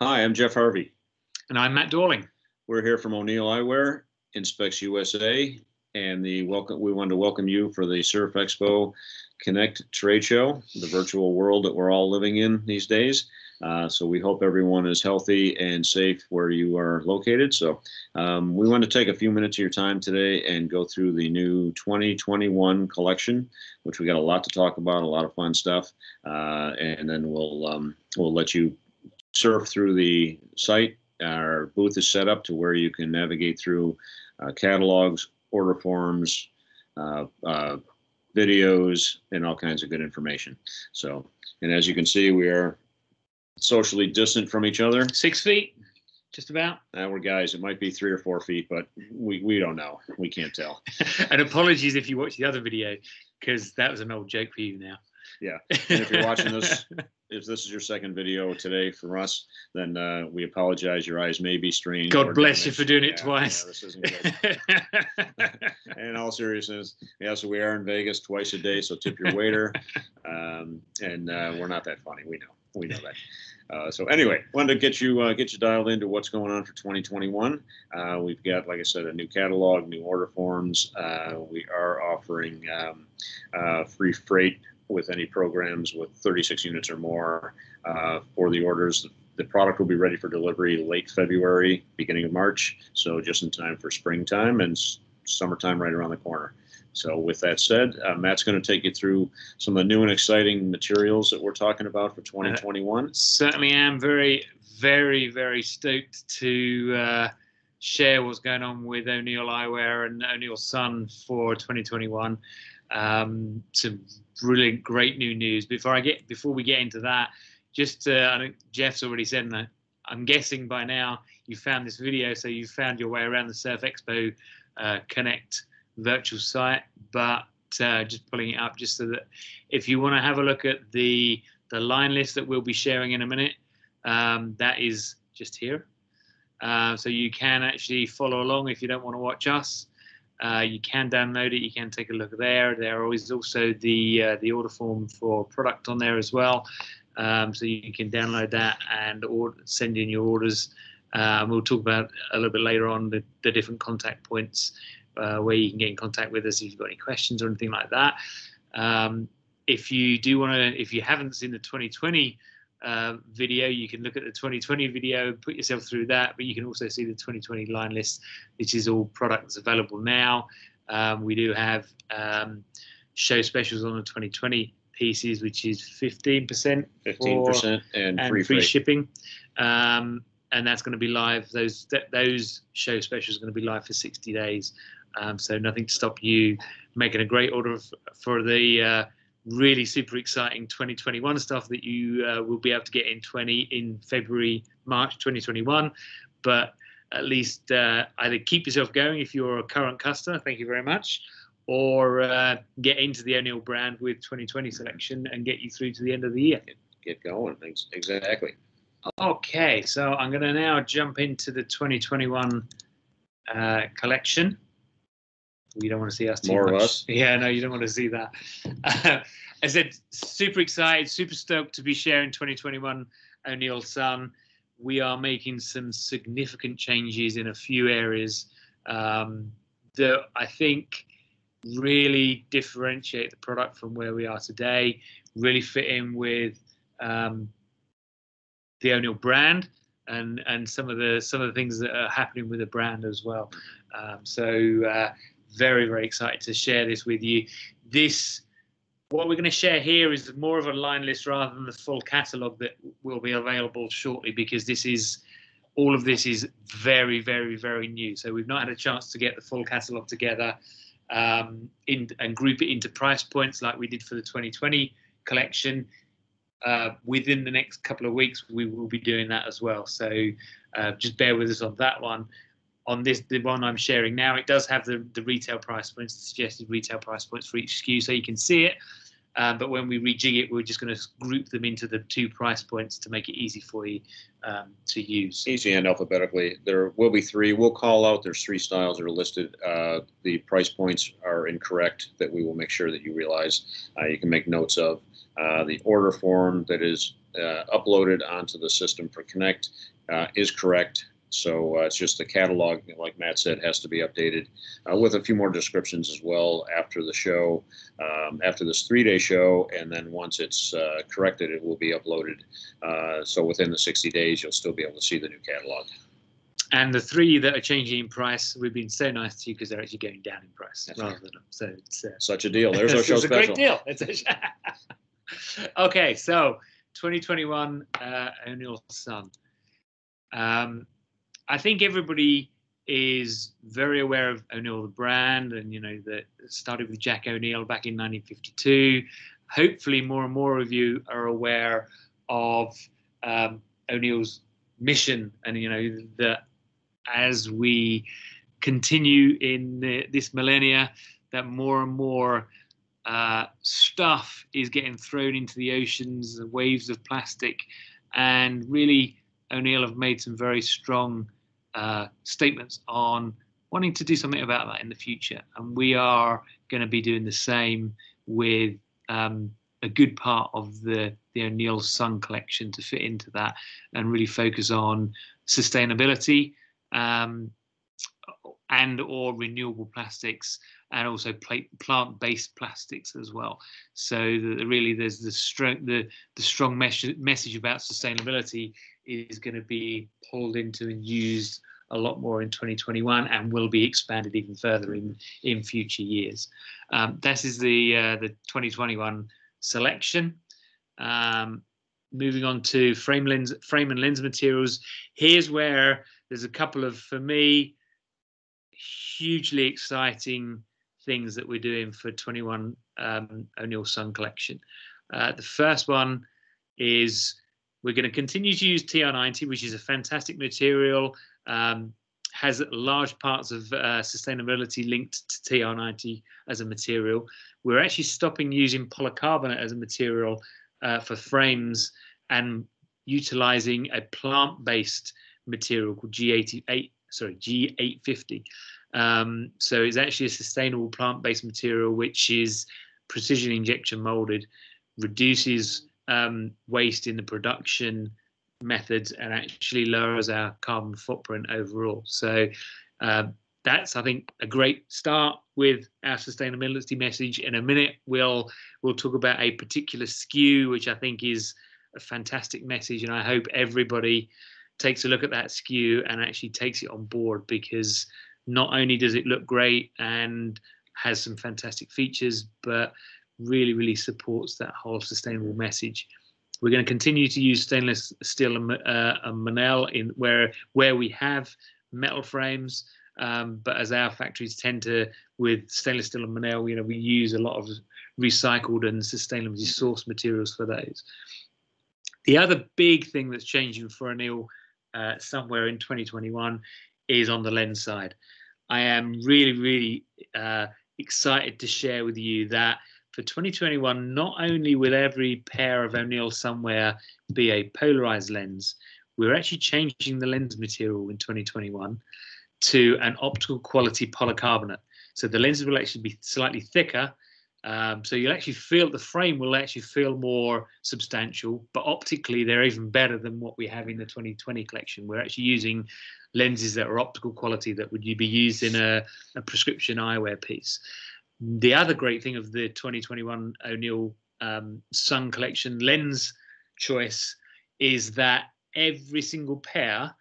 Hi, I'm Jeff Harvey. And I'm Matt Dorling. We're here from O'Neill Eyewear, Inspecs USA, and the welcome. We wanted to welcome you for the Surf Expo Connect trade show, the virtual world that we're all living in these days. Uh, so we hope everyone is healthy and safe where you are located. So um, we want to take a few minutes of your time today and go through the new 2021 collection, which we got a lot to talk about, a lot of fun stuff, uh, and then we'll um, we'll let you surf through the site. Our booth is set up to where you can navigate through uh, catalogs, order forms, uh, uh, videos, and all kinds of good information. So, and as you can see, we are socially distant from each other. Six feet, just about. Uh, we're guys. It might be three or four feet, but we, we don't know. We can't tell. and apologies if you watch the other video, because that was an old joke for you now. Yeah. And if you're watching this, if this is your second video today from us, then uh, we apologize. Your eyes may be strained. God bless damaged. you for doing it twice. Yeah, this isn't good. in all seriousness, yeah, so we are in Vegas twice a day, so tip your waiter. Um, and uh, we're not that funny. We know. We know that. Uh, so anyway, wanted to get you uh, get you dialed into what's going on for 2021. Uh, we've got, like I said, a new catalog, new order forms. Uh, we are offering um, uh, free freight with any programs with 36 units or more uh, for the orders. The product will be ready for delivery late February, beginning of March, so just in time for springtime and summertime right around the corner. So with that said, uh, Matt's going to take you through some of the new and exciting materials that we're talking about for 2021. Uh, certainly am very, very, very stoked to uh, share what's going on with O'Neill Eyewear and O'Neill Sun for 2021. Um, some brilliant, great new news. Before I get before we get into that, just uh, I think Jeff's already said, that I'm guessing by now you found this video, so you found your way around the Surf Expo uh, Connect virtual site. But uh, just pulling it up just so that if you want to have a look at the the line list that we'll be sharing in a minute, um, that is just here. Uh, so you can actually follow along if you don't want to watch us. Uh, you can download it. You can take a look there. There is also the uh, the order form for product on there as well, um, so you can download that and order, send in your orders. Um, we'll talk about a little bit later on the, the different contact points uh, where you can get in contact with us if you've got any questions or anything like that. Um, if you do want to, if you haven't seen the 2020 uh, video. You can look at the 2020 video, put yourself through that, but you can also see the 2020 line list, which is all products available now. Um, we do have um, show specials on the 2020 pieces, which is 15%, 15% and, and free, free shipping. Um, and that's going to be live. Those th- those show specials are going to be live for 60 days. Um, so nothing to stop you making a great order f- for the uh, really super exciting 2021 stuff that you uh, will be able to get in 20 in February, March 2021. But at least uh, either keep yourself going if you're a current customer, thank you very much, or uh, get into the O'Neill brand with 2020 selection and get you through to the end of the year. Get going. Exactly. Okay, so I'm going to now jump into the 2021 uh, collection. You don't want to see us too More much. of us. Yeah, no, you don't want to see that. Uh, I said, super excited, super stoked to be sharing 2021 O'Neill Sun. We are making some significant changes in a few areas um, that I think really differentiate the product from where we are today, really fit in with um, the O'Neill brand and and some of the some of the things that are happening with the brand as well. Um, so uh, very, very excited to share this with you. This, what we're going to share here is more of a line list rather than the full catalog that will be available shortly because this is, all of this is very, very, very new. So we've not had a chance to get the full catalog together um, in, and group it into price points like we did for the 2020 collection. Uh, within the next couple of weeks, we will be doing that as well. So uh, just bear with us on that one on this the one I'm sharing now, it does have the, the retail price points, the suggested retail price points for each SKU, so you can see it. Um, but when we rejig it, we're just going to group them into the two price points to make it easy for you um, to use. Easy and alphabetically. There will be three. We'll call out. There's three styles that are listed. Uh, the price points are incorrect. That we will make sure that you realize. Uh, you can make notes of uh, the order form that is uh, uploaded onto the system for Connect uh, is correct. So uh, it's just the catalog, like Matt said, has to be updated uh, with a few more descriptions as well after the show, um, after this three-day show, and then once it's uh, corrected, it will be uploaded. Uh, so within the 60 days, you'll still be able to see the new catalog. And the three that are changing in price, we've been so nice to you because they're actually going down in price That's rather than up. So it's uh, Such a deal. There's our show it's a great deal. It's a okay, so 2021 uh, O'Neill Sun. Um, I think everybody is very aware of O'Neill the brand, and you know that started with Jack O'Neill back in 1952. Hopefully, more and more of you are aware of um, O'Neill's mission, and you know that as we continue in the, this millennia, that more and more uh, stuff is getting thrown into the oceans, the waves of plastic, and really O'Neill have made some very strong uh, statements on wanting to do something about that in the future, and we are going to be doing the same with um, a good part of the the O'Neill Sun collection to fit into that and really focus on sustainability um, and or renewable plastics and also plant-based plastics as well. So that really there's the strong the the strong mes- message about sustainability is going to be pulled into and used a lot more in 2021 and will be expanded even further in in future years. Um, this is the uh, the 2021 selection. Um, moving on to frame lens frame and lens materials. Here's where there's a couple of for me hugely exciting things that we're doing for 21 um, O'Neill Sun collection. Uh, the first one is we're going to continue to use TR90, which is a fantastic material, um, has large parts of uh, sustainability linked to TR90 as a material. We're actually stopping using polycarbonate as a material uh, for frames and utilizing a plant-based material called G88, sorry, G850. Um, so it's actually a sustainable plant-based material which is precision injection molded, reduces um, waste in the production methods, and actually lowers our carbon footprint overall. So uh, that's, I think, a great start with our sustainability message. In a minute, we'll we'll talk about a particular SKU, which I think is a fantastic message, and I hope everybody takes a look at that SKU and actually takes it on board because not only does it look great and has some fantastic features, but really, really supports that whole sustainable message. We're going to continue to use stainless steel and, uh, and Monel in where where we have metal frames, um, but as our factories tend to with stainless steel and Monel, you know, we use a lot of recycled and sustainably sourced materials for those. The other big thing that's changing for O'Neill uh, sunwear in 2021 is on the lens side. I am really, really uh, excited to share with you that for 2021, not only will every pair of O'Neill sunwear be a polarized lens, we're actually changing the lens material in 2021 to an optical quality polycarbonate. So the lenses will actually be slightly thicker. Um, so you'll actually feel the frame will actually feel more substantial, but optically they're even better than what we have in the 2020 collection. We're actually using lenses that are optical quality that would you be used in a, a prescription eyewear piece. The other great thing of the 2021 O'Neill um, Sun Collection lens choice is that every single pair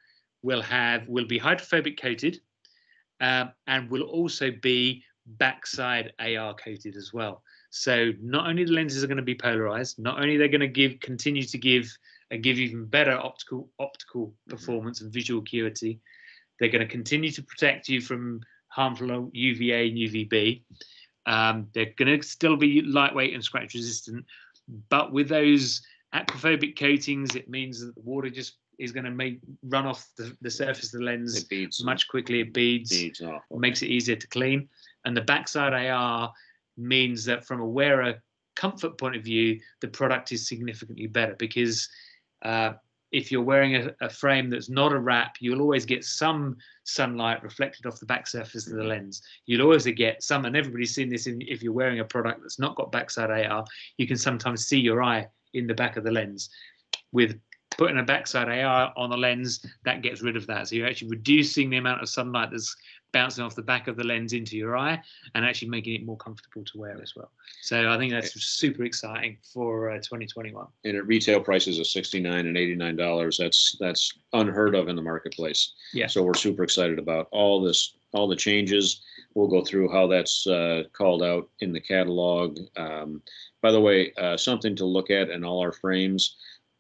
will have will be hydrophobic coated um, and will also be backside AR coated as well. So not only the lenses are going to be polarized, not only they're going to give continue to give and give even better optical optical mm-hmm. performance and visual acuity. They're going to continue to protect you from harmful UVA and UVB. Um, they're going to still be lightweight and scratch resistant, but with those aquaphobic coatings, it means that the water just is going to make run off the, the surface of the lens much quickly. It beads, beads off, okay. makes it easier to clean, and the backside AR means that from a wearer comfort point of view, the product is significantly better because uh, if you're wearing a, a, frame that's not a wrap, you'll always get some sunlight reflected off the back surface of the mm-hmm. lens. You'll always get some, and everybody's seen this in, if you're wearing a product that's not got backside AR, you can sometimes see your eye in the back of the lens. with putting a backside AR on the lens, that gets rid of that. So you're actually reducing the amount of sunlight that's bouncing off the back of the lens into your eye and actually making it more comfortable to wear as well. So I think that's super exciting for uh, 2021. And at retail prices of 69 and 89 dollars, that's that's unheard of in the marketplace. Yeah. So we're super excited about all this, all the changes. We'll go through how that's uh, called out in the catalog. Um, by the way, uh, something to look at in all our frames.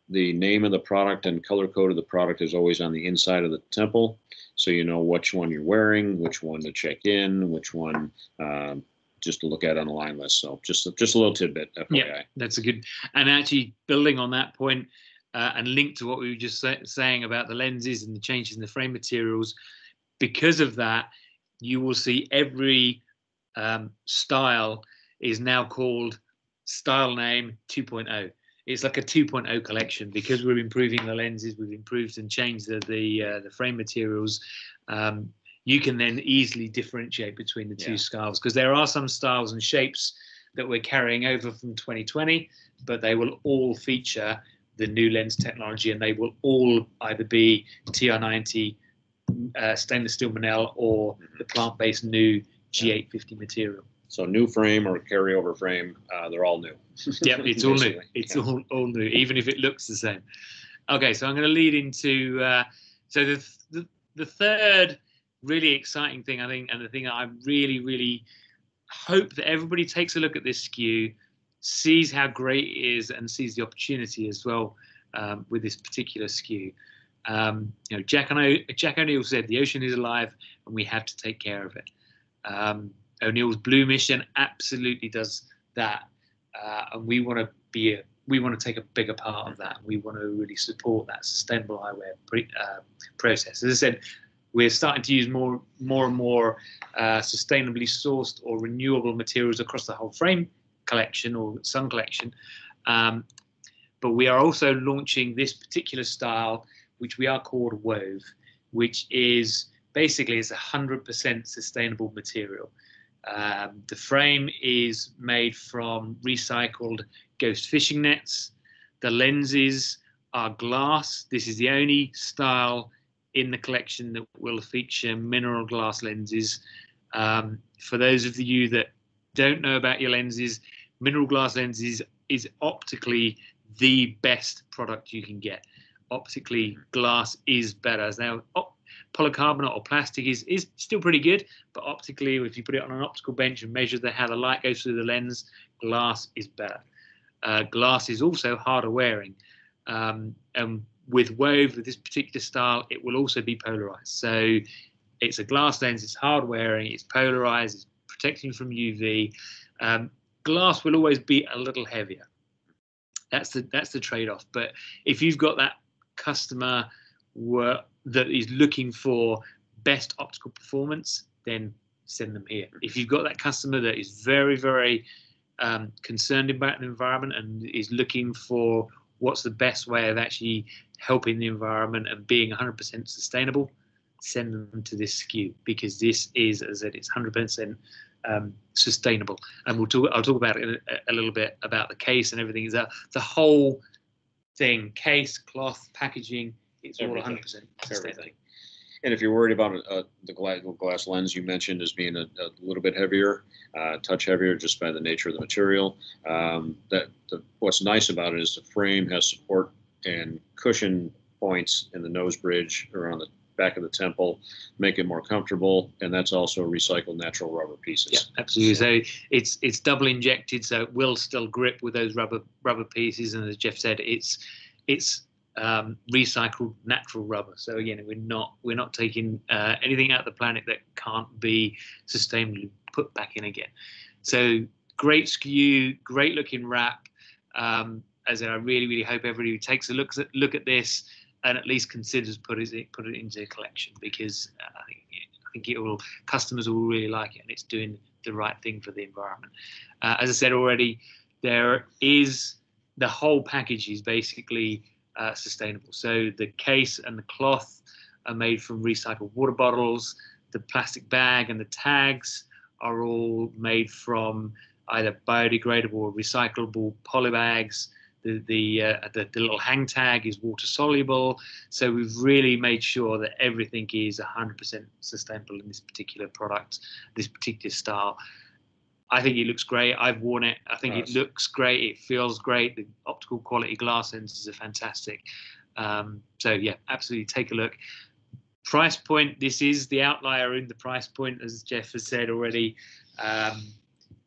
The name of the product and color code of the product is always on the inside of the temple so you know which one you're wearing, which one to check in, which one um, just to look at on the line list. So just just a little tidbit, FYI. Yeah, that's a good. And actually, building on that point, uh, and linked to what we were just say, saying about the lenses and the changes in the frame materials, because of that, you will see every um, style is now called style name 2.0 it's like a 2.0 collection because we're improving the lenses, we've improved and changed the the, uh, the frame materials. Um, you can then easily differentiate between the two yeah. styles because there are some styles and shapes that we're carrying over from 2020, but they will all feature the new lens technology and they will all either be TR90 uh, stainless steel Monel or the plant-based new G850 material. So new frame or carryover frame, uh, they're all new. yep, it's all new. It's yeah. all, all new, even if it looks the same. Okay, so I'm going to lead into uh, so the, the the third really exciting thing I think, and the thing I really really hope that everybody takes a look at this SKU, sees how great it is, and sees the opportunity as well um, with this particular SKU. Um, you know, Jack, o- Jack O'Neill said the ocean is alive, and we have to take care of it. Um, O'Neill's Blue Mission absolutely does that, uh, and we want to be a, we want to take a bigger part of that. We want to really support that sustainable eyewear pre, uh, process. As I said, we're starting to use more more and more uh, sustainably sourced or renewable materials across the whole frame collection or sun collection. Um, but we are also launching this particular style, which we are called Wove, which is basically it's a 100% sustainable material. Um, the frame is made from recycled ghost fishing nets. The lenses are glass. This is the only style in the collection that will feature mineral glass lenses. Um, for those of you that don't know about your lenses, mineral glass lenses is optically the best product you can get. Optically, glass is better. Now, op- polycarbonate or plastic is, is still pretty good, but optically, if you put it on an optical bench and measure the, how the light goes through the lens, glass is better. Uh, glass is also harder wearing. Um, and with Wove, with this particular style, it will also be polarized. So it's a glass lens, it's hard wearing, it's polarized, it's protecting from UV. Um, glass will always be a little heavier. That's the that's the trade-off. But if you've got that customer were, that is looking for best optical performance, then send them here. If you've got that customer that is very, very um, concerned about the environment and is looking for what's the best way of actually helping the environment and being 100% sustainable, send them to this SKU because this is, as I said, it's 100% um, sustainable. And we'll talk. I'll talk about it a, a, little bit about the case and everything. Is that the whole thing? Case, cloth, packaging it's all 100 percent everything. And if you're worried about uh, the glass, glass lens you mentioned as being a, a little bit heavier, uh, touch heavier just by the nature of the material, um, that the, what's nice about it is the frame has support and cushion points in the nose bridge around the back of the temple, make it more comfortable, and that's also recycled natural rubber pieces. Yeah, absolutely. So, so it's it's double injected, so it will still grip with those rubber rubber pieces, and as Jeff said, it's it's um, recycled natural rubber. So again, we're not we're not taking uh, anything out of the planet that can't be sustainably put back in again. So great SKU, great looking wrap. Um, as I really really hope everybody takes a look at look at this and at least considers put it put it into a collection because uh, I think I think it will customers will really like it and it's doing the right thing for the environment. Uh, as I said already, there is the whole package is basically uh, sustainable. So the case and the cloth are made from recycled water bottles. The plastic bag and the tags are all made from either biodegradable or recyclable polybags. The the, uh, the the little hang tag is water soluble, so we've really made sure that everything is 100% sustainable in this particular product, this particular style. I think it looks great. I've worn it. I think Nice. it looks great. It feels great. The optical quality glass lenses are fantastic. Um, so yeah, absolutely take a look. Price point. This is the outlier in the price point, as Jeff has said already. Um,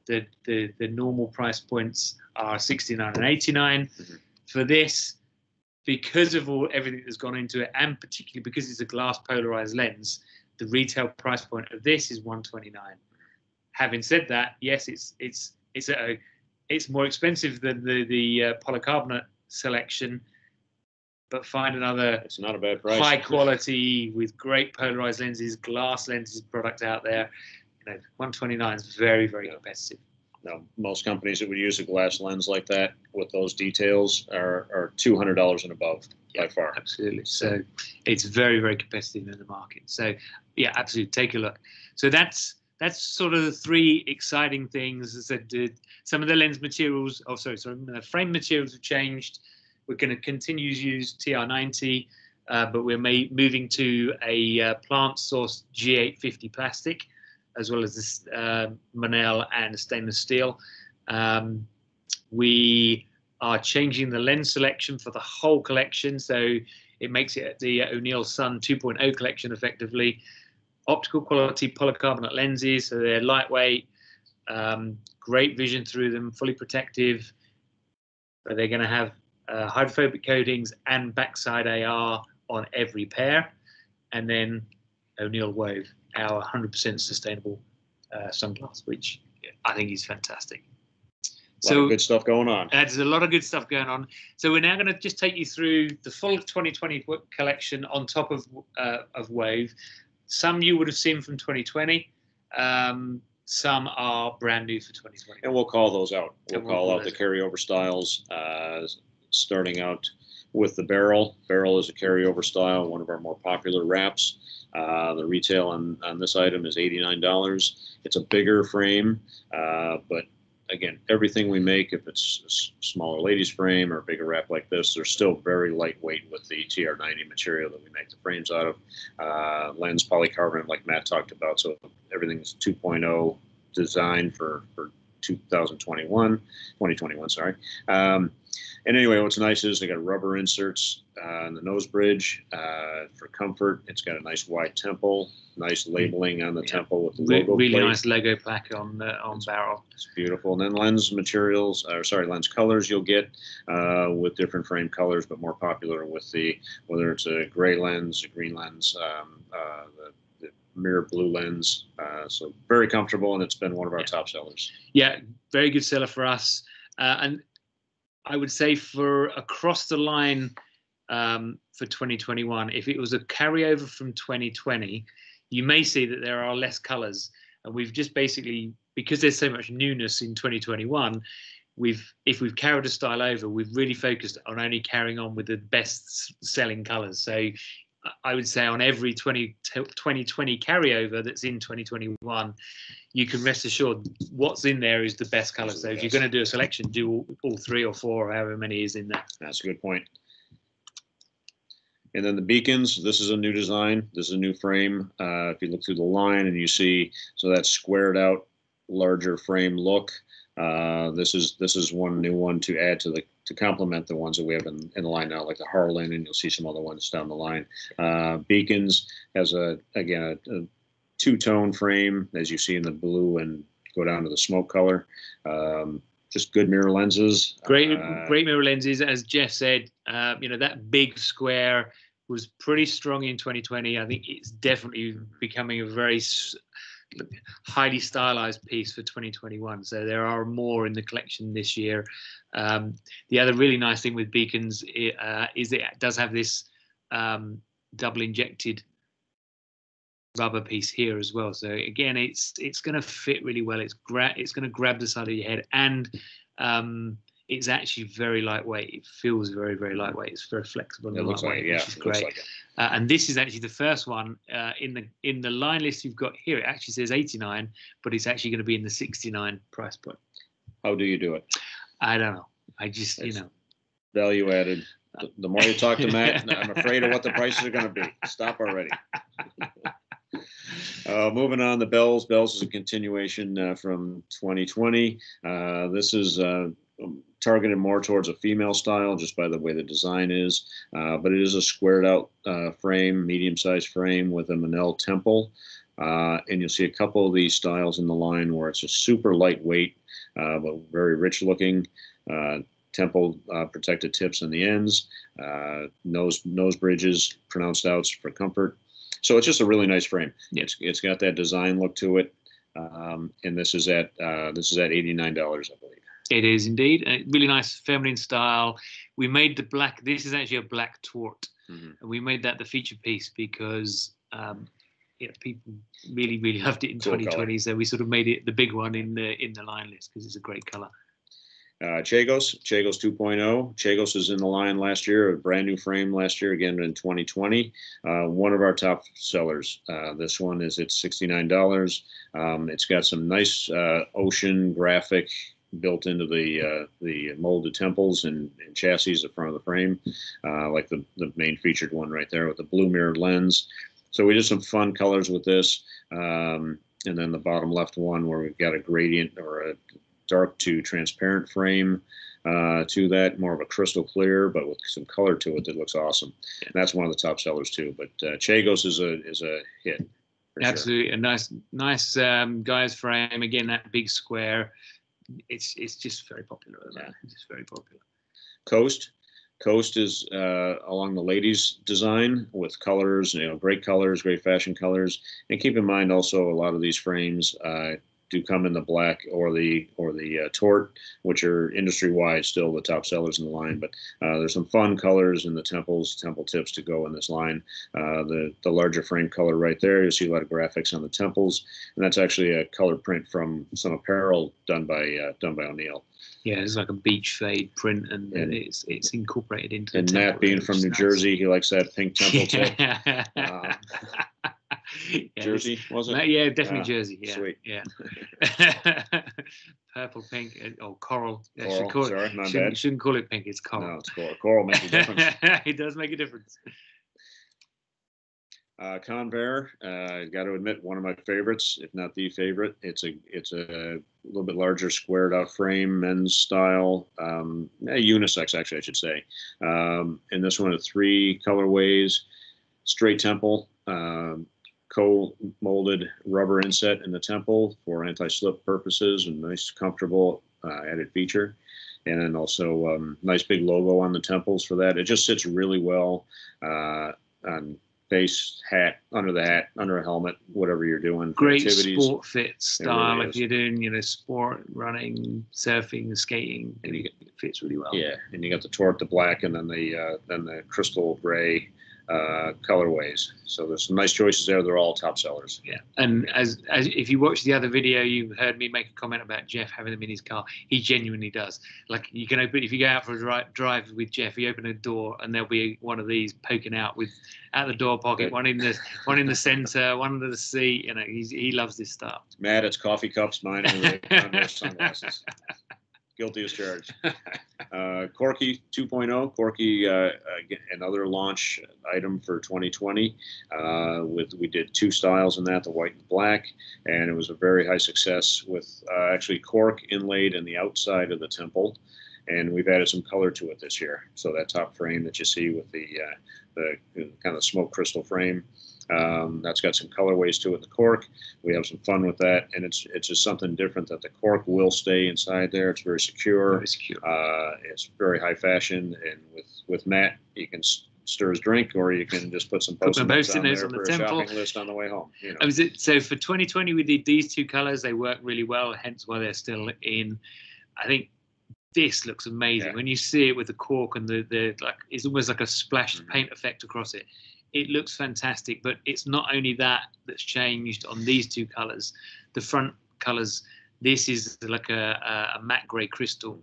the, the the normal price points are 69 and 89. Mhm. For this, because of all everything that's gone into it, and particularly because it's a glass polarized lens, the retail price point of this is 129. Having said that, yes, it's it's it's a it's more expensive than the the uh, polycarbonate selection, but find another It's not a bad price. high quality with great polarized lenses, glass lenses product out there. You know, 129 is very very Yeah. competitive. Now, most companies that would use a glass lens like that with those details are, are two hundred dollars and above by far. Absolutely. So it's very, very competitive in the market. So yeah, absolutely. Take a look. So that's that's sort of the three exciting things. As I the- some of the lens materials, oh sorry, sorry, the frame materials have changed. We're going to continue to use TR90, uh, but we're ma- moving to a uh, plant source G850 plastic, as well as this uh, Monel and stainless steel. Um, we are changing the lens selection for the whole collection. So it makes it the O'Neill Sun 2.0 collection effectively. Optical quality polycarbonate lenses, so they're lightweight, um, great vision through them, fully protective. But they're going to have uh, hydrophobic coatings and backside AR on every pair. And then O'Neill Wove, our 100% sustainable uh, sunglass, which I think is fantastic. Of good stuff going on. Uh, there's a lot of good stuff going on. So we're now going to just take you through the full 2020 collection on top of uh, of Wave. Some you would have seen from 2020. Um, some are brand new for 2020. And we'll call those out. We'll we'll call call out the carryover styles, uh, starting out with the barrel. Barrel is a carryover style, one of our more popular wraps. Uh, the retail on, on this item is $89. It's a bigger frame, uh, but again, everything we make, if it's a smaller ladies frame or a bigger wrap like this, they're still very lightweight with the TR90 material that we make the frames out of. Uh, lens polycarbonate, like Matt talked about, so everything's 2.0 designed for, for 2021, 2021, sorry. Um, and anyway, what's nice is they got rubber inserts uh, in the nose bridge uh, for comfort. It's got a nice wide temple, nice labeling on the Yeah. temple with the logo really plate. nice logo plaque on the on barrel. It's beautiful. And then lens materials, or sorry, lens colors you'll get uh, with different frame colors, but more popular with the whether it's a gray lens, a green lens, um, uh, the, the mirror blue lens. Uh, so very comfortable, and it's been one of our Yeah. top sellers. Yeah, very good seller for us. Uh, and I would say for across the line um, for 2021, if it was a carryover from 2020, you may see that there are less colors. And we've just basically, because there's so much newness in 2021, we've if we've carried a style over, we've really focused on only carrying on with the best selling colors. So I- would say on every 20, 2020 carryover that's in 2021, you can rest assured what's in there is the best color. So if you're going to do a selection, do all, all three or four or however many is in there. That's a good point. And then the beacons, this is a new design. This is a new frame. Uh, if you look through the line and you see, so that squared out, larger frame look. Uh, this is this is one new one to add to the to complement the ones that we have in, in the line now, like the Harlyn, and you'll see some other ones down the line. Uh, beacons has a again a, a two tone frame as you see in the blue and go down to the smoke color. Um, just good mirror lenses. Great, Uh, great mirror lenses. As Jeff said, uh, you know that big square was pretty strong in 2020. I think it's definitely becoming a very highly stylized piece for 2021. So there are more in the collection this year. Um, the other really nice thing with beacons uh, is it does have this um, double injected rubber piece here as well. So again, it's it's going to fit really well. It's gra- it's going to grab the side of your head, and um, it's actually very lightweight. It feels very very lightweight. It's very flexible. It and looks like it, yeah. which is great. like it. Uh, and this is actually the first one uh, in the in the line list you've got here. It actually says 89, but it's actually going to be in the 69 price point. How do you do it? I don't know. I just you know value added. The, the more you talk to Matt, I'm afraid of what the prices are going to be. Stop already. Uh, moving on, the bells. Bells is a continuation uh, from 2020. Uh, this is uh, targeted more towards a female style, just by the way the design is. Uh, but it is a squared out uh, frame, medium sized frame with a Monel temple. and you'll see a couple of these styles in the line where it's a super lightweight, but very rich looking temple uh, protected tips on the ends, uh, nose nose bridges, pronounced outs for comfort. So it's just a really nice frame. It's it's got that design look to it, um, and this is at uh, this is at eighty nine dollars, I believe. It is indeed a really nice feminine style. We made the black. This is actually a black tort, mm-hmm. and we made that the feature piece because. Um, you know, people really, really loved it in cool 2020. Color. So we sort of made it the big one in the in the line list because it's a great color. Uh, Chagos, Chagos 2.0. Chagos is in the line last year, a brand new frame last year, again in 2020. Uh, one of our top sellers. Uh, this one is at $69. Um, it's got some nice uh, ocean graphic built into the uh, the molded temples and, and, chassis the front of the frame, uh, like the, the main featured one right there with the blue mirrored lens. So we did some fun colors with this. Um, and then the bottom left one where we've got a gradient or a dark to transparent frame uh, to that, more of a crystal clear, but with some color to it that looks awesome. And that's one of the top sellers too. But uh, Chagos is a is a hit. Absolutely, sure. a nice nice um, guy's frame. Again, that big square. It's it's just very popular. Yeah. It's very popular. Coast. Coast is uh, along the ladies' design with colors, you know, great colors, great fashion colors. And keep in mind also a lot of these frames uh, do come in the black or the or the uh, tort, which are industry wide still the top sellers in the line. But uh, there's some fun colors in the temples, temple tips to go in this line. Uh, the the larger frame color right there, you see a lot of graphics on the temples, and that's actually a color print from some apparel done by uh, done by O'Neill. Yeah, it's like a beach fade print, and, and it's it's incorporated into. And Matt being from New. Jersey, he likes that pink temple tip. Um, yeah, Jersey, was it? Yeah, definitely Jersey. Yeah, sweet. Yeah. Purple, pink, or coral. Coral. Should call Sorry, it, shouldn't, shouldn't, call it pink. It's coral. No, it's coral. Coral makes a difference. it does make a difference. Uh, Convair, uh, got to admit, one of my favorites, if not the favorite. It's a it's a little bit larger, squared out frame, men's style, um, unisex actually, I should say. Um, and this one, of three colorways, straight temple, um, co-molded rubber inset in the temple for anti-slip purposes and nice, comfortable uh, added feature. And then also um, nice big logo on the temples for that. It just sits really well uh, on face, hat, under the hat, under a helmet, whatever you're doing. Great activities. sport fit style. Really if you're doing, you know, sport, running, surfing, skating, it fits really well. Yeah, and you got the tort, the black, and then the uh, then the crystal gray uh, colorways. So there's some nice choices there. They're all top sellers. Yeah, and as, as if you watch the other video, you heard me make a comment about Jeff having them in his car. He genuinely does. Like you can open if you go out for a drive, drive with Jeff, you open a door and there'll be one of these poking out with out the door pocket, one in the one in the center, one under the seat. You know, he's, he loves this stuff. Matt, it's coffee cups. Mine are sunglasses. guilty as charged. uh, Corky 2.0, Corky, uh, another launch item for 2020. Uh, with we did two styles in that, the white and black, and it was a very high success with uh, actually cork inlaid in the outside of the temple. And we've added some color to it this year. So that top frame that you see with the uh, the kind of smoke crystal frame um, that's got some colorways to it. The cork, we have some fun with that, and it's it's just something different that the cork will stay inside there. It's very secure. Very secure. Uh, it's very high fashion, and with with Matt, you can stir his drink, or you can just put some post-it notes on there on the temple. shopping list on the way home. You know. Oh, it, so for 2020, we did these two colors. They work really well, hence why they're still in. I think this looks amazing yeah. when you see it with the cork and the the like. It's almost like a splashed mm-hmm. paint effect across it it looks fantastic. But it's not only that that's changed on these two colors. The front colors, this is like a, a matte grey crystal,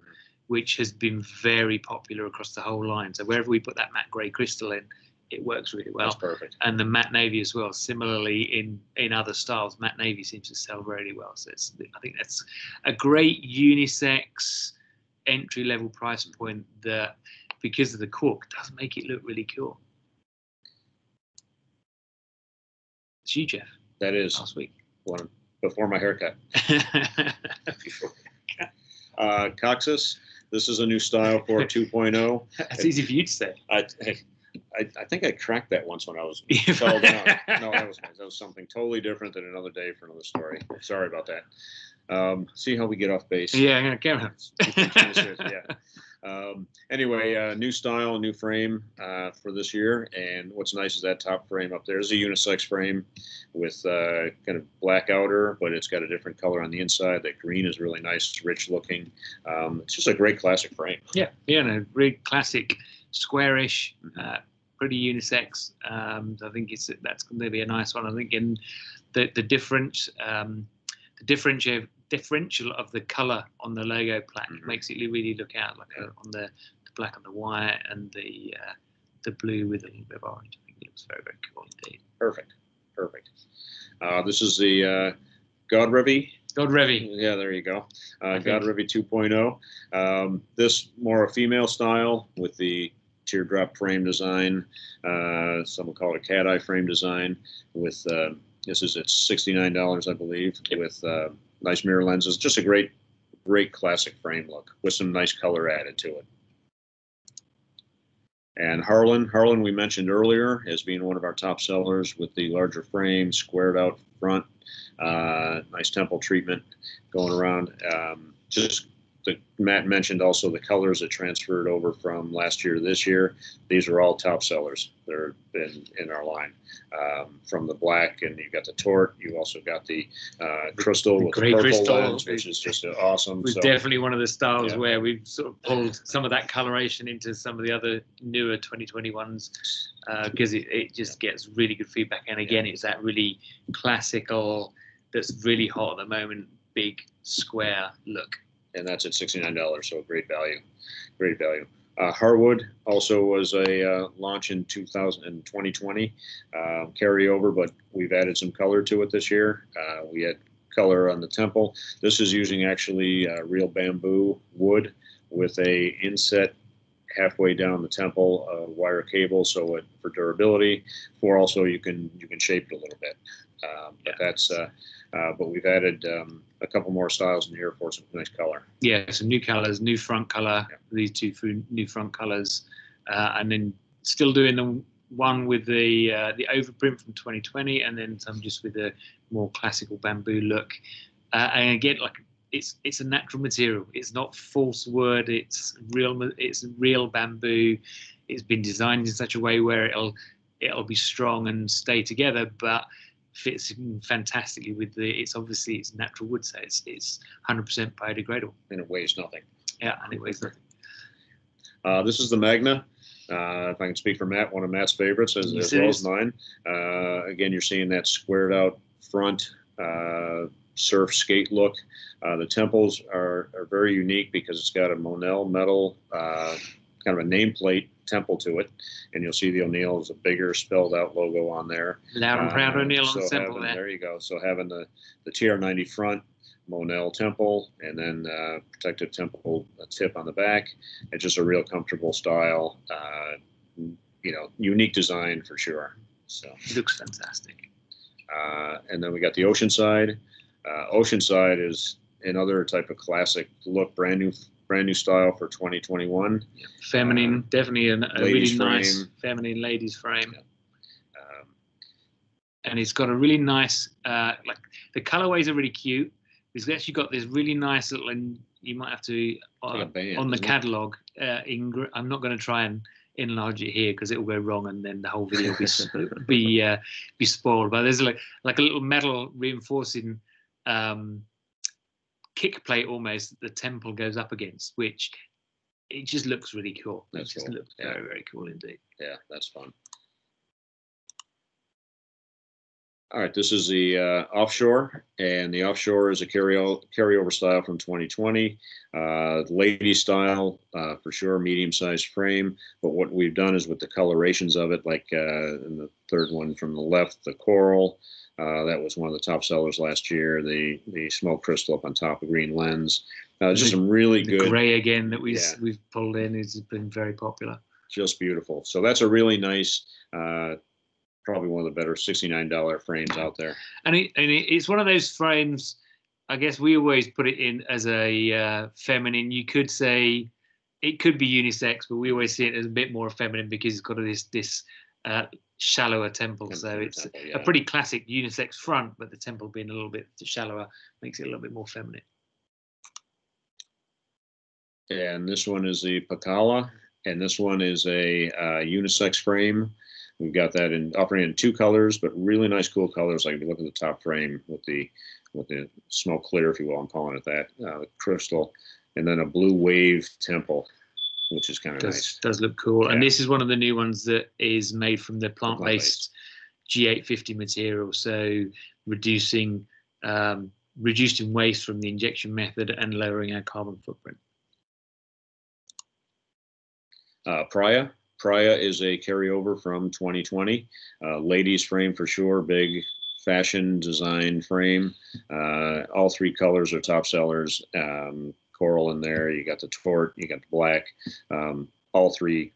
which has been very popular across the whole line. So wherever we put that matte grey crystal in, it works really well. That's perfect. And the matte navy as well. Similarly, in in other styles, matte navy seems to sell really well. So it's I think that's a great unisex entry level price point that because of the cork does make it look really cool. You, Jeff, That is last week. one before my haircut. Before. Uh, Coxos, this is a new style for 2.0. That's easy for you to say. I, I, I think I cracked that once when I was fell down. No, that was that was something totally different than another day for another story. Sorry about that. Um, see how we get off base. yeah, I'm gonna camera. yeah. Um, anyway, uh, new style, new frame uh, for this year. And what's nice is that top frame up there is a unisex frame with uh, kind of black outer, but it's got a different color on the inside. That green is really nice, rich looking. Um, it's just a great classic frame. Yeah, yeah, no, really classic, squarish, uh, pretty unisex. Um, I think it's that's going to be a nice one. I think in the the different um, the differential differential of the color on the logo plaque Mhm. makes it really look out like a, on the, the black and the white and the uh, the blue with a little bit of orange. I think it looks very very cool indeed. Perfect. Perfect. Uh, this is the uh, Godrevy God Revy. Yeah, there you go. Uh, Godrevy 2.0. Um, this more a female style with the teardrop frame design. Uh, some will call it a cat eye frame design. With uh, this is at $69, I believe, with uh, nice mirror lenses. Just a great, great classic frame look with some nice color added to it. And Harlyn, Harlyn we mentioned earlier as being one of our top sellers with the larger frame, squared out front, uh, nice temple treatment going around. Um, just the Matt mentioned also the colors that transferred over from last year to this year. These are all top sellers. They're been in our line. Um, from the black, and you've got the tort. You also got the uh, crystal The with the purple crystal. lens, which is just awesome. was So, definitely one of the styles Yeah. where we've sort of pulled some of that coloration into some of the other newer 2021s because it, it just gets really good feedback. And again, it's that really classical, that's really hot at the moment, big square look. And that's at $69, so great value. Great value. Uh, Harwood also was a uh, launch in 2000 and 2020 uh, carryover, but we've added some color to it this year. Uh, we had color on the temple. This is using actually uh, real bamboo wood with a inset halfway down the temple uh, wire cable, so it, for durability. For also you can you can shape it a little bit. Um, but that's uh, uh, but we've added um, a couple more styles in here for some nice color. Yeah, some new colors, new front color, Yeah. these two new front colors, uh, and then still doing the one with the uh, the overprint from 2020, and then some just with a more classical bamboo look. Uh, and again, like it's it's a natural material. It's not false wood. It's real. It's real bamboo. It's been designed in such a way where it'll it'll be strong and stay together, but fits in fantastically with the. It's obviously it's natural wood, so it's it's 100% biodegradable. and it weighs nothing. Yeah, and it weighs nothing. Uh, this is the Magna. Uh, if I can speak for Matt, one of Matt's favorites as, as well as mine. Uh, again, you're seeing that squared out front uh, surf skate look. Uh, the temples are, are very unique because it's got a Monel metal uh, kind of a nameplate temple to it, and you'll see the O'Neill is a bigger spelled out logo on there. Loud and proud Uh, O'Neill on so the temple having- there. you go. So having the, the TR90 front, Monel temple, and then uh, protective temple tip on the back. It's just a real comfortable style, uh, you know, unique design for sure. So, looks fantastic. uh, and then we got the Oceanside. Uh, Oceanside is another type of classic look, brand new, brand new style for 2021. Feminine, definitely an, a really ladies' nice feminine ladies frame. Um, And it's got a really nice, uh, like the colorways are really cute. It's actually got this really nice little, and you might have to uh, band, on the catalog. Uh, in, I'm not going to try and enlarge it here because it will go wrong, and then the whole video will be be uh, be spoiled. But there's like like a little metal reinforcing um, kick plate almost that the temple goes up against, which it just looks really cool. It That's just cool, looks yeah. very very cool indeed. yeah, that's fun. All right, this is the uh, offshore, and the offshore is a carry carryover style from 2020. Uh, lady style uh, for sure, medium sized frame. But what we've done is with the colorations of it, like uh, in the third one from the left, the coral. Uh, that was one of the top sellers last year. The the smoke crystal up on top of green lens, Uh, just some really The good, grey again that we've Yeah. we've pulled in has been very popular. just beautiful. So that's a really nice, uh, probably one of the better $69 frames out there. and it, and it, it's one of those frames. I guess we always put it in as a uh, feminine. You could say it could be unisex, but we always see it as a bit more feminine because it's got this this uh, shallower temple. So it's Temple, a pretty classic unisex front, but the temple being a little bit shallower makes it a little bit more feminine. And this one is the Pacala, and this one is a uh, unisex frame. We've got that in operating in two colors, but really nice, cool colors. Like if you look at the top frame with the with the smoke clear, if you will, I'm calling it that, uh, crystal, and then a blue wave temple, which is kind of does nice. does look cool. And this is one of the new ones that is made from the plant-based G850 material, so reducing um, reducing waste from the injection method and lowering our carbon footprint. Uh, Praya. Praya is a carryover from 2020. Uh, ladies frame for sure, big fashion design frame. Uh, all three colors are top sellers. Um, coral in there. You got the tort. You got the black. Um, all three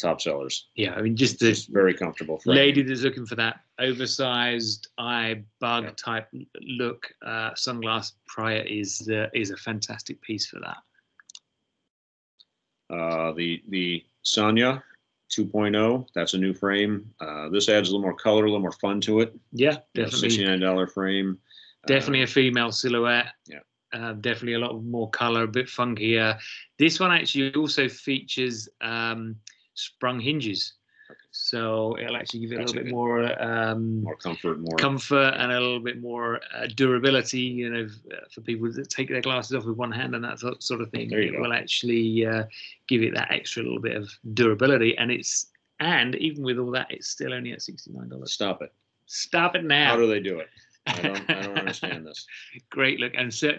top sellers. Yeah, I mean, just the Just very comfortable. frame. lady that's looking for that oversized eye bug Yeah. type look, uh, sunglass Praya is uh, is a fantastic piece for that. Uh, the the Sanya 2.0. That's a new frame. Uh, this adds a little more color, a little more fun to it. Yeah, definitely, $69 frame. definitely Uh, a female silhouette. Yeah. Uh, definitely a lot more color, a bit funkier. This one actually also features um, sprung hinges, so it'll actually give it a little bit more um, more comfort, more comfort and a little bit more uh, durability. You know, uh, for people that take their glasses off with one hand and that sort- sort of thing, it go. will actually uh, give it that extra little bit of durability. And it's and even with all that, it's still only at sixty nine dollars. stop it. Stop it now! How do they do it? I don't, I don't understand this. Great look, and so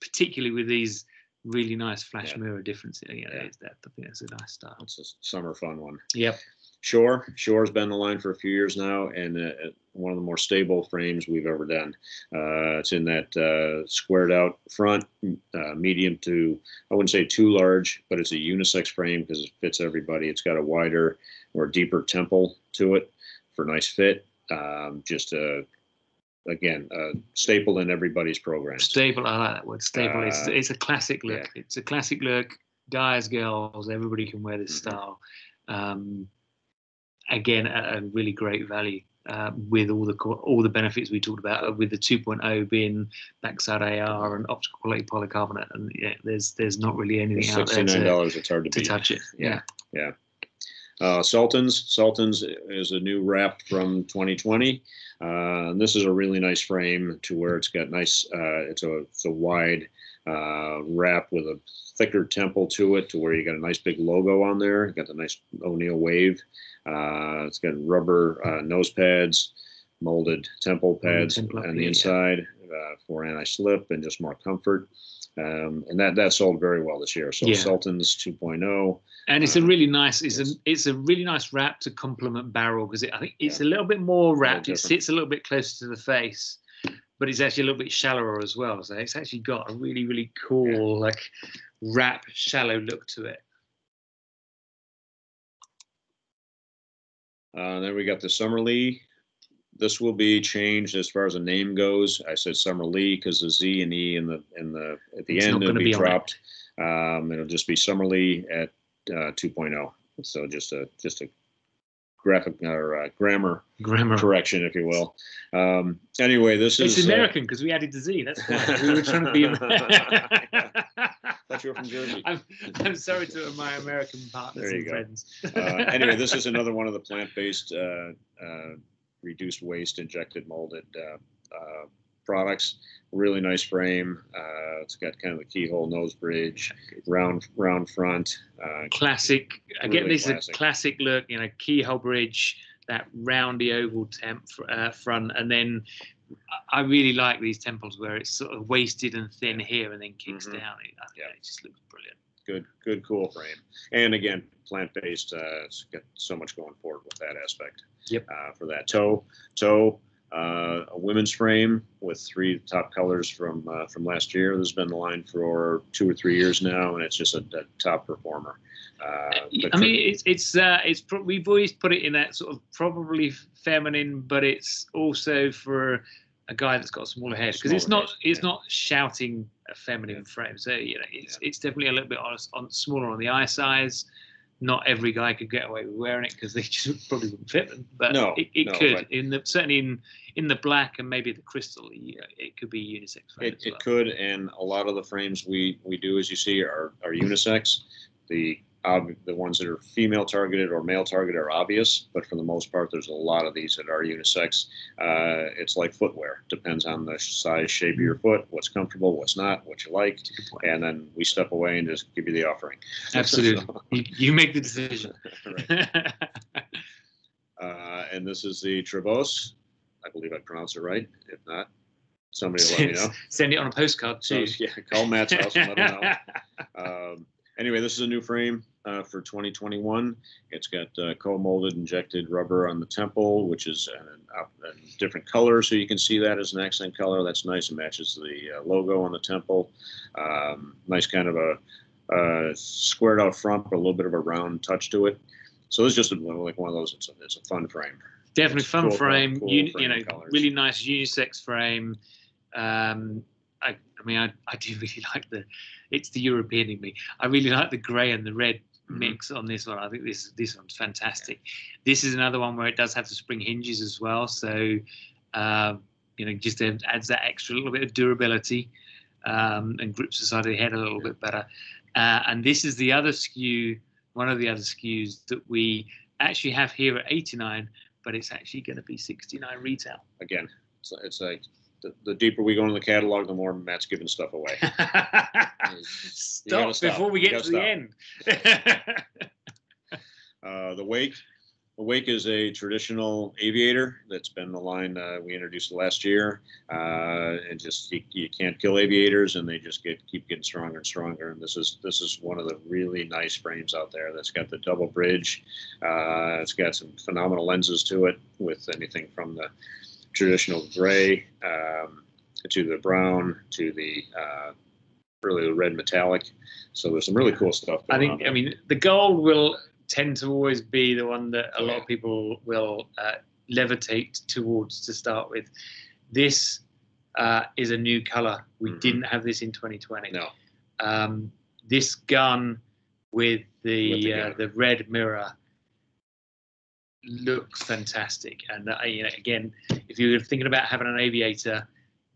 particularly with these really nice flash Yeah. mirror differences. You know, Yeah. it's that, I think that's a nice style. It's a summer fun one. Yep. Shore, Shore's been the line for a few years now, and uh, uh, one of the more stable frames we've ever done. Uh, it's in that uh, squared out front, uh, medium to I wouldn't say too large, but it's a unisex frame because it fits everybody. It's got a wider or deeper temple to it for nice fit. Um, just a again a staple in everybody's program. Staple. I like that word. Staple. it's Uh, it's a classic look. It's a classic look. Guys, girls, everybody can wear this Mhm. style. Um, again, at a really great value. Uh, with all the all the benefits we talked about, uh, with the 2.0 being backside AR and optical quality polycarbonate, and yeah, there's there's not really anything out there to, dollars. It's hard to to touch it. Yeah. Yeah, Uh, Sultans, Sultans is a new wrap from 2020. Uh, and this is a really nice frame to where it's got nice. Uh, it's a it's a wide uh, wrap with a thicker temple to it, to where you got a nice big logo on there. You got the nice O'Neill wave. Uh, it's got rubber uh, nose pads, molded temple pads temple on the yeah. inside uh, for anti-slip and just more comfort. Um, and that that sold very well this year. So Yeah. Sultans 2.0. and it's a Uh, really nice. It's yes. a it's a really nice wrap to complement barrel because I think it's a little bit more wrapped. It sits a little bit closer to the face, but it's actually a little bit shallower as well. So it's actually got a really really cool like wrap shallow look to it. Uh, then we got the Summer Lee. This will be changed as far as the name goes. I said Summer Lee because the Z and E in the in the at the It's end will be, be dropped. Um, it'll just be Summer Lee at uh, 2.0. So just a just a graphic or uh, grammar Grammar. correction, if you will. Um, anyway, this It's is uh, American because we added the Z. That's why we were trying to be. thought you were from Jersey. I'm, I'm sorry to my American partners There you and go. friends. uh, anyway, this is another one of the plant-based uh, uh, reduced waste injected molded uh, uh, products. Really nice frame. Uh, it's got kind of the keyhole nose bridge, round round front. Uh, classic. Again, Really this is classic. a classic look. You know, keyhole bridge, that roundy oval temp uh, front, and then I I really like these temples where it's sort of wasted and thin here, and then kicks Mhm. down. It, I Yeah. it just looks brilliant. Good, good, cool frame. And again, plant-based. Uh, it's got so much going forward with that aspect. Yep. Uh, for that toe, toe. Uh, a women's frame with three top colors from uh, from last year. This has been the line for two or three years now, and it's just a, a top performer. Uh, I mean, it's it's uh, it's pro- we've always put it in that sort of probably feminine, but it's also for a guy that's got a smaller head because it's not head, it's yeah. not shouting feminine frame. So you know, it's yeah. it's definitely a little bit on, on smaller on the eye size. Not every guy could get away with wearing it because they just probably wouldn't fit them. But no, it, it no, could right. in the certainly in in the black and maybe the crystal, it could be unisex. Frame it, well. it could, and a lot of the frames we we do, as you see, are are unisex. The the ones that are female targeted or male targeted are obvious, but for the most part, there's a lot of these that are unisex. Uh, it's like footwear, depends on the size, shape of your foot, what's comfortable, what's not, what you like, and then we step away and just give you the offering. Absolutely, so, you, you, make the decision. uh, and this is the Trevose. I believe I pronounced it right. If not, somebody will let me know. Send it on a postcard too. So, yeah, call Matt's house and let him know. Um, anyway, this is a new frame uh, for 2021. It's got uh, co-molded injected rubber on the temple, which is a, a, different color, so you can see that as an accent color. That's nice. It matches the uh, logo on the temple. Um, nice kind of a squared out front, but a little bit of a round touch to it. So it's just a, like one of those. It's a, it's a fun frame. Definitely it's fun cool, frame. Cool you, frame you know, colors. really nice unisex frame. Um, I, I mean, I, I do really like the, it's the European in me. I really like the grey and the red mm-hmm. mix on this one. I think this this one's fantastic. This is another one where it does have the spring hinges as well, so uh, you know just adds that extra little bit of durability um, and grips the side of the head a little bit better. Uh, and this is the other SKU, one of the other SKUs that we actually have here at 89, but it's actually going to be 69 retail. Again, it's, it's like the, the, deeper we go into the catalog, the more Matt's giving stuff away. stop, stop, before we get to stop. the end. uh, the Wake. The Wake is a traditional aviator that's been the line uh, we introduced last year. Uh, and just you, you, can't kill aviators, and they just get keep getting stronger and stronger. And this is this is one of the really nice frames out there. That's got the double bridge. Uh, it's got some phenomenal lenses to it, with anything from the traditional gray um, to the brown to the uh, really red metallic. So there's some really cool stuff. I think. I mean, the gold will tend to always be the one that a lot of people will uh, levitate towards to start with. This uh, is a new color. We mm-hmm. didn't have this in 2020. No. Um, this gun with the with the, uh, the red mirror looks fantastic. And uh, you know, again, if you're thinking about having an aviator,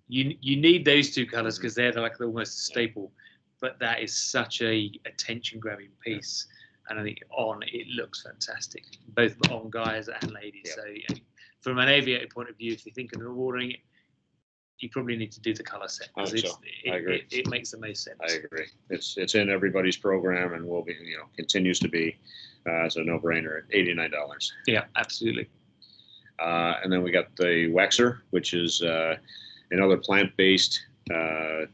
you you need those two colors because they're like almost a staple. But that is such a attention grabbing piece, and I think on it looks fantastic, both on guys and ladies. Yeah. So you know, from an aviator point of view, if you're thinking of ordering it, you probably need to do the color set because so. it, it, it, makes the most sense. I agree. It's it's in everybody's program and will be you know continues to be uh, so no brainer at eighty nine dollars. Yeah, absolutely. Uh, and then we got the Waxer, which is uh, another plant based uh,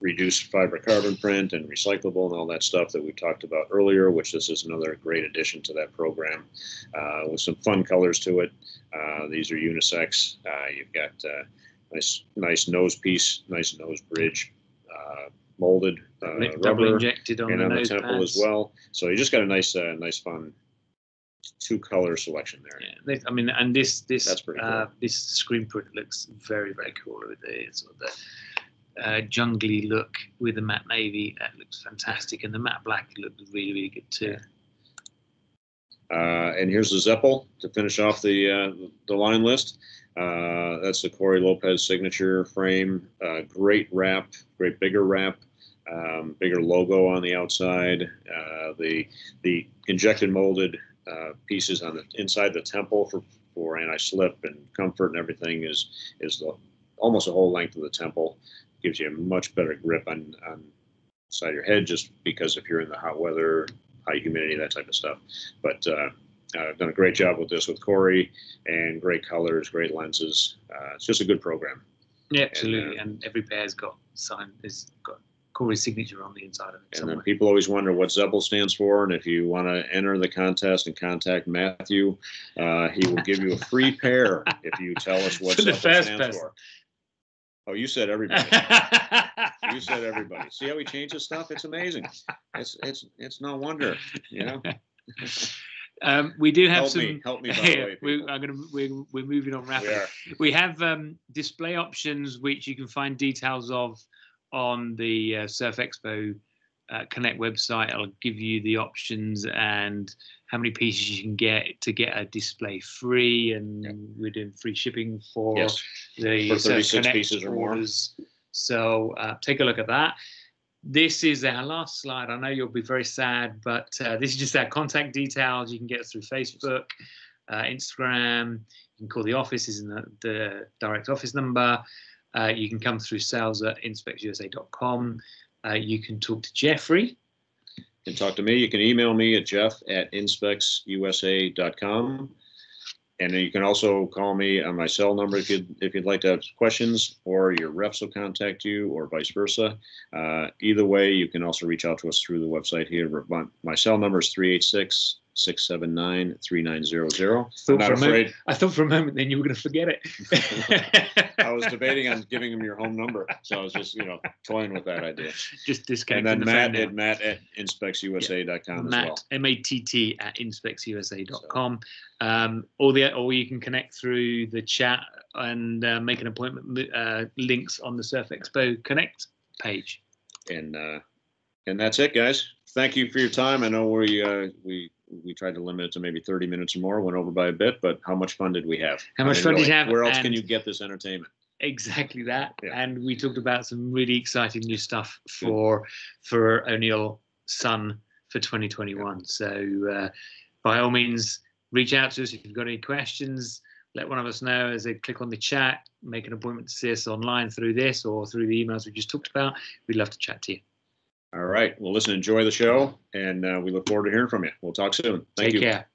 reduced fiber carbon print and recyclable and all that stuff that we talked about earlier, which this is another great addition to that program uh, with some fun colors to it. Uh, these are unisex. you've got nice nice nose piece, nice nose bridge, uh, molded uh, rubber injected on and the on the temple pads. as well. So you just got a nice uh, nice fun two color selection there. Yeah, I mean, and this this That's pretty uh, this screen print looks very very cool with the sort of the. Uh, jungly look with the matte navy that looks fantastic, and the matte black looks really really good too. Uh, and here's the Zeppel to finish off the uh, the line list. Uh, that's the Corey Lopez signature frame. Uh, great wrap, great bigger wrap, um, bigger logo on the outside. Uh, the the injected molded uh, pieces on the inside the temple for for anti-slip and comfort and everything is is the, almost the whole length of the temple. Gives you a much better grip on on side of your head just because if you're in the hot weather, high humidity, that type of stuff. But uh, uh, done a great job with this with Corey, and great colors, great lenses. Uh, it's just a good program. Yeah, absolutely. And, uh, and every pair's got sign has got his signature on the inside of it. And somewhere. then people always wonder what Zebel stands for, and if you want to enter the contest and contact Matthew, uh, he will give you a free pair if you tell us what Zebel stands person. for. Oh, you said everybody. You said everybody. See how he changes stuff? It's amazing. It's it's it's no wonder, you know. um, we do have Help some. me, help me. By the way, we. I'm gonna we're, we're moving on rapidly. are. We have um, display options which you can find details of on the uh, Surf Expo uh, Connect website. I'll give you the options and how many pieces you can get to get a display free, and Yep. we're doing free shipping for Yes. the For Surf 36 Connect pieces or more. orders. So uh, take a look at that. This is our last slide. I know you'll be very sad, but uh, this is just our contact details. You can get us through Facebook, uh, Instagram. You can call the office, is in the, the direct office number. Uh, you can come through sales at inspecsusa.com. Uh, you can talk to Jeffrey. You can talk to me. You can email me at jeff at inspecsusa.com. And then you can also call me on my cell number if you'd, if you'd like to have questions, or your reps will contact you, or vice versa. Uh, either way, you can also reach out to us through the website here. My, my cell number is 386 679 3900. I'm Thought not for a moment- I thought for a moment then you were going to forget it. I was debating on giving him your home number. So I was just, you know, toying with that idea. just And disconnecting then the Matt at Matt at inspecsusa.com as well. Matt M A T T at inspecsusa.com. Um, or the or you can connect through the chat and uh, make an appointment. Uh, links on the Surf Expo Connect page. And uh, and that's it, guys. Thank you for your time. I know we uh, we we tried to limit it to maybe 30 minutes or more. Went over by a bit, but how much fun did we have? How I much mean, fun did you have? Where else can you get this entertainment? Exactly that. Yeah. And we talked about some really exciting new stuff for for O'Neill Sun for 2021. So uh, by all means, reach out to us if you've got any questions. Let one of us know as they click on the chat, make an appointment to see us online through this or through the emails we just talked about. We'd love to chat to you. All right. Well, listen, enjoy the show, and uh, we look forward to hearing from you. We'll talk soon. Thank Take you. care.